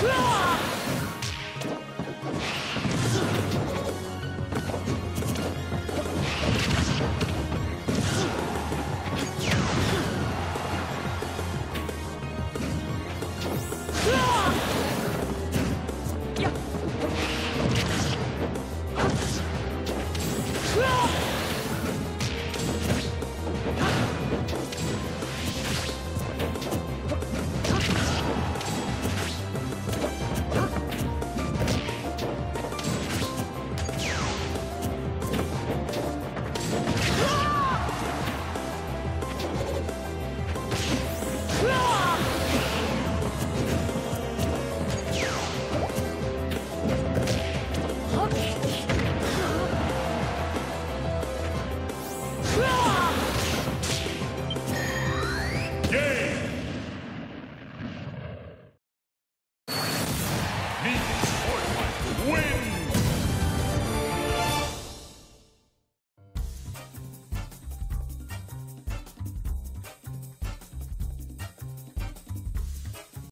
Yeah.